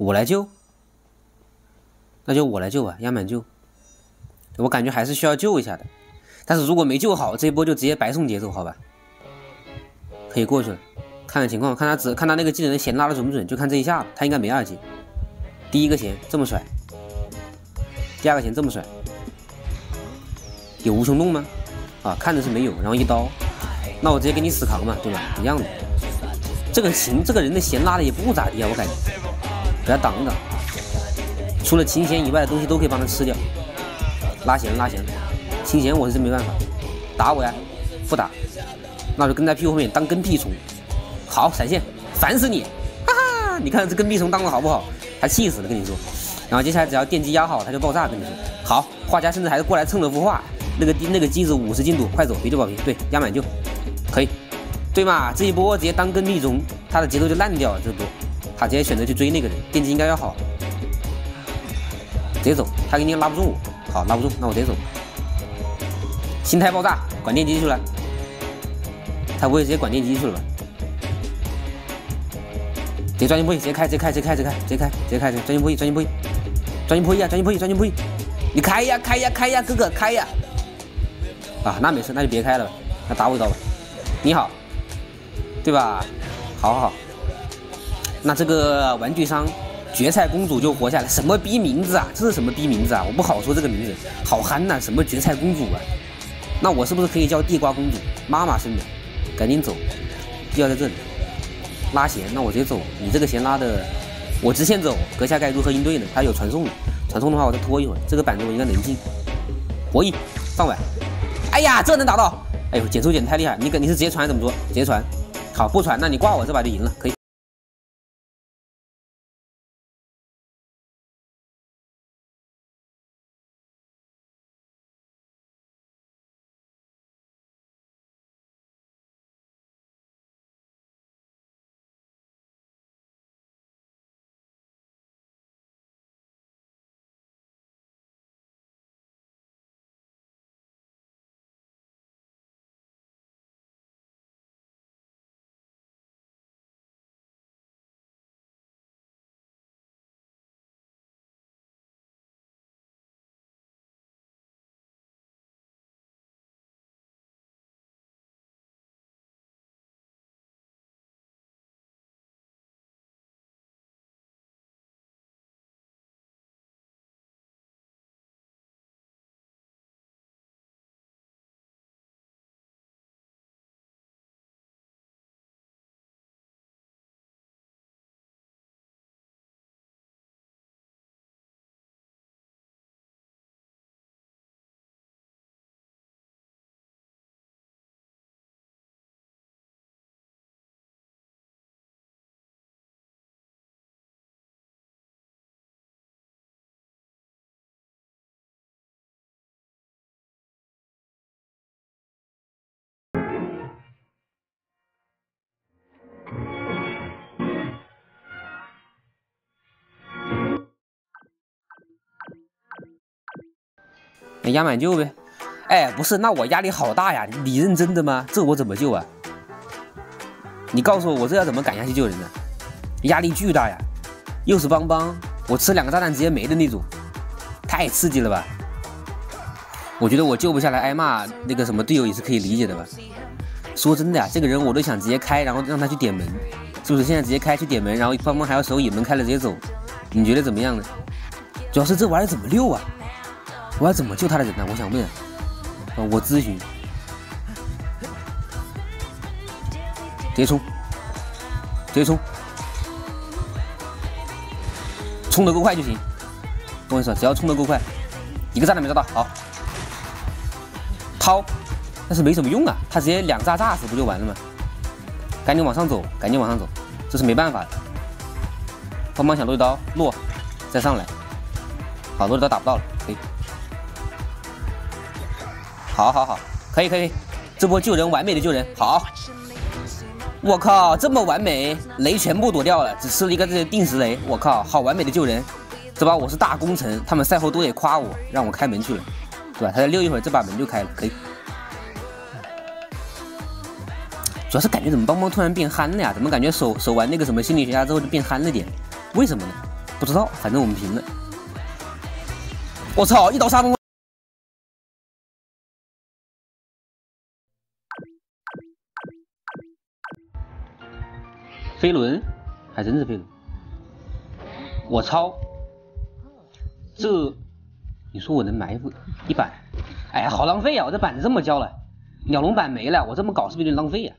我来救，那就我来救吧，压满救。我感觉还是需要救一下的，但是如果没救好，这一波就直接白送节奏，好吧？可以过去了，看看情况，看他只看他那个技能的弦拉的准不准，就看这一下，他应该没二级。第一个弦这么甩，第二个弦这么甩，有无穷洞吗？啊，看着是没有，然后一刀，那我直接给你死扛嘛，对吧？一样的。这个琴这个人的弦拉的也不咋地啊，我感觉，给他挡一挡，除了琴弦以外的东西都可以帮他吃掉。拉弦拉弦，琴弦我是真没办法，打我呀，不打，那就跟在屁股后面当跟屁虫。好，闪现，烦死你！哈哈，你看这跟屁虫当的好不好？他气死了，跟你说。然后接下来只要电机压好，他就爆炸，跟你说。好，画家甚至还是过来蹭了幅画。那个那个机子五十进度，快走，别救保平，对，压满救，可以，对嘛？这一波直接当跟屁虫，他的节奏就烂掉了。这波，他直接选择去追那个人，电机应该要好，直接走，他肯定拉不住我。好，拉不住，那我直接走。心态爆炸，管电机去了。他不会直接管电机去了吧？直接专心破译，直接开，直接开，直接开，直接开，直接开，直接开，专心破译，专心破译，专心破译啊，专心破译，专心破译。你开呀，开呀，开呀，哥哥开呀！啊，那没事，那就别开了吧，那打我一刀吧。你好，对吧？好好好。那这个玩具商。蕨菜公主就活下来，什么逼名字啊？这是什么逼名字啊？我不好说这个名字，好憨呐！什么蕨菜公主啊？那我是不是可以叫地瓜公主？妈妈生的，赶紧走，要在这里拉弦。那我直接走，你这个弦拉的，我直线走。阁下该如何应对呢？他有传送的，传送的话我再拖一会儿。这个板子我应该能进。博弈放碗，哎呀，这能打到！哎呦，减速减太厉害！你你是直接传还是怎么做？直接传。好，不传，那你挂我这把就赢了，可以。那压满救呗，哎，不是，那我压力好大呀！你认真的吗？这我怎么救啊？你告诉我，我这要怎么赶下去救人呢？压力巨大呀！又是邦邦，我吃两个炸弹直接没的那种，太刺激了吧！我觉得我救不下来挨骂，那个什么队友也是可以理解的吧？说真的呀，这个人我都想直接开，然后让他去点门，是不是？现在直接开去点门，然后邦邦还要守野门开了直接走，你觉得怎么样呢？主要是这玩意怎么溜啊？我要怎么救他的人呢？我想问，我咨询，直接冲，直接冲，冲得够快就行。我跟你说，只要冲得够快，一个炸弹没炸到，好，掏，但是没什么用啊，他直接两炸炸死不就完了吗？赶紧往上走，赶紧往上走，这是没办法的。帮忙想落一刀落，再上来，好落一刀打不到了，可以。好好好，可以可以，这波救人完美的救人，好！我靠，这么完美，雷全部躲掉了，只吃了一个这定时雷，我靠，好完美的救人，这把我是大功臣，他们赛后都得夸我，让我开门去了，对吧？他再溜一会儿，这把门就开了，可以。主要是感觉怎么邦邦突然变憨了呀？怎么感觉手手玩那个什么心理学家之后就变憨了点？为什么呢？不知道，反正我们平了。我操！一刀杀中。飞轮，还真是飞轮。我操！这，你说我能埋伏一板？哎呀，好浪费啊！我这板子这么交了，鸟笼板没了，我这么搞是不是有点浪费呀？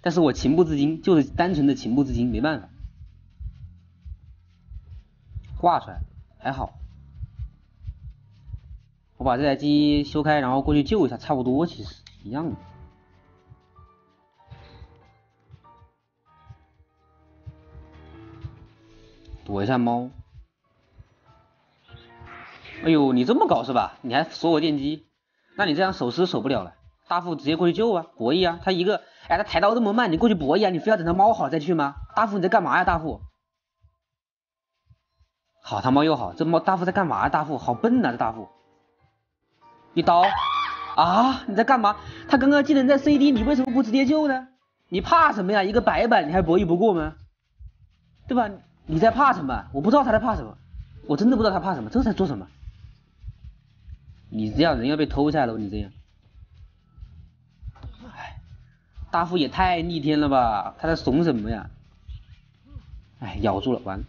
但是我情不自禁，就是单纯的情不自禁，没办法。挂出来还好，我把这台机修开，然后过去救一下，差不多其实一样的。躲一下猫。哎呦，你这么搞是吧？你还锁我电机？那你这样守尸守不了了。大副直接过去救啊，博弈啊！他一个，哎，他抬刀这么慢，你过去博弈啊？你非要等他猫好再去吗？大副你在干嘛呀？大副。好，他猫又好，这猫大副在干嘛？大副好笨呐，这大副。一刀啊！你在干嘛？他刚刚技能在 CD，你为什么不直接救呢？你怕什么呀？一个白板你还博弈不过吗？对吧？你在怕什么？我不知道他在怕什么，我真的不知道他怕什么，这在做什么？你这样人要被偷下来了，你这样，哎，大副也太逆天了吧？他在怂什么呀？哎，咬住了，完了，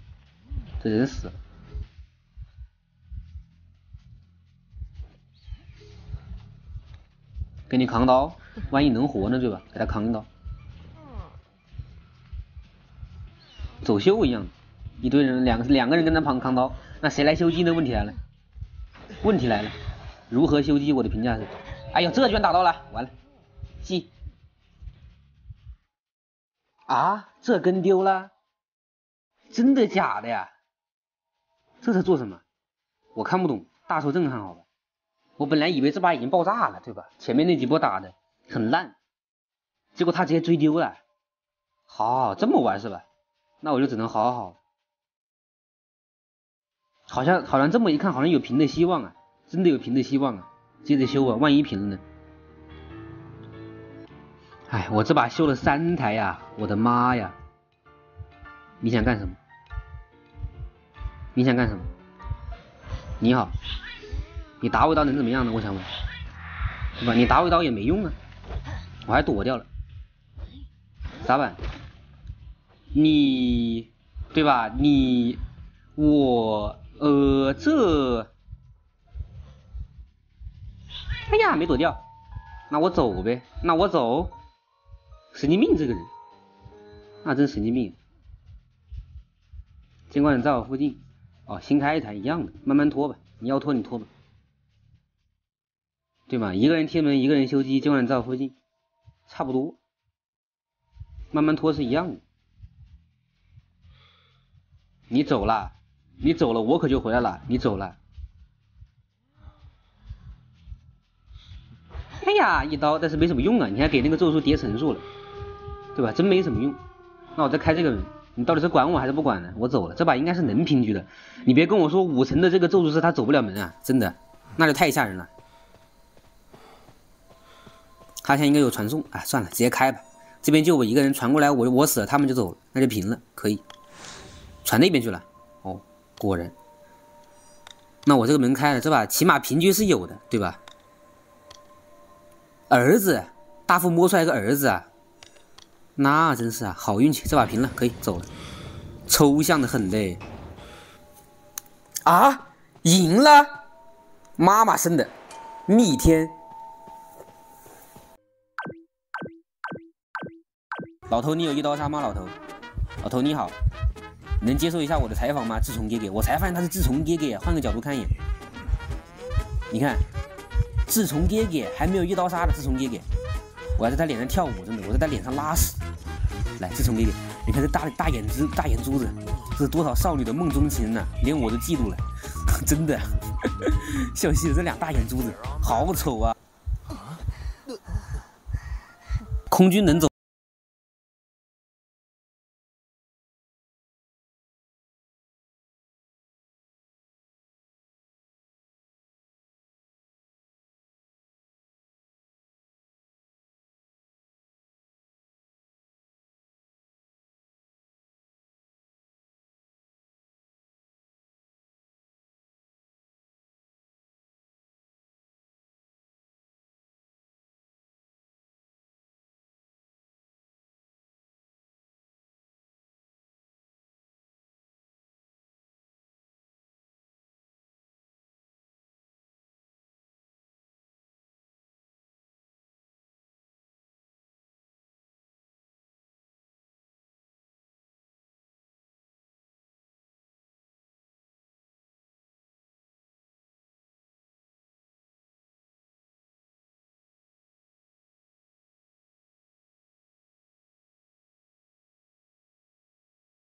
这人死了，给你扛刀，万一能活呢，对吧？给他扛一刀，走秀一样，一堆人，两个两个人跟他扛扛刀，那谁来修机呢？问题来了，问题来了。如何修机？我的评价是，哎呦，这居然打到了，完了，记啊，这跟丢了，真的假的呀？这是做什么？我看不懂，大受震撼，好吧？我本来以为这把已经爆炸了，对吧？前面那几波打的很烂，结果他直接追丢了，好，这么玩是吧？那我就只能好好，好好像好像这么一看，好像有平的希望啊。真的有平的希望啊！接着修啊，万一平了呢？哎，我这把修了三台呀！我的妈呀！你想干什么？你想干什么？你好，你打我一刀能怎么样呢？我想问，对吧？你打我一刀也没用啊，我还躲掉了。咋办？你对吧？你我呃这。哎呀，没躲掉，那我走呗，那我走，神经病这个人，那真神经病。监管人在我附近，哦，新开一台一样的，慢慢拖吧，你要拖你拖吧，对吗？一个人贴门，一个人修机，监管人在我附近，差不多，慢慢拖是一样的。你走了，你走了，我可就回来了，你走了。哎呀，一刀，但是没什么用啊！你还给那个咒术叠层数了，对吧？真没什么用。那我再开这个人，你到底是管我还是不管呢？我走了，这把应该是能平局的。你别跟我说五层的这个咒术师他走不了门啊，真的，那就太吓人了。他现在应该有传送，哎，算了，直接开吧。这边就我一个人传过来，我我死了，他们就走了，那就平了，可以。传那边去了，哦，果然。那我这个门开了，这把起码平局是有的，对吧？儿子，大副摸出来个儿子啊，那真是啊，好运气，这把平了，可以走了。抽象的很嘞，啊，赢了，妈妈生的，逆天。老头，你有一刀杀吗？老头，老头你好，能接受一下我的采访吗？自从哥哥，我才发现他是自从哥哥，换个角度看一眼，你看。自从哥哥还没有一刀杀的，自从哥哥，我还在他脸上跳舞，真的，我在他脸上拉屎。来，自从哥哥，你看这大大眼珠，大眼珠子，这是多少少女的梦中情呢？连我都嫉妒了，真的，笑死了，这俩大眼珠子，好丑啊！空军能走。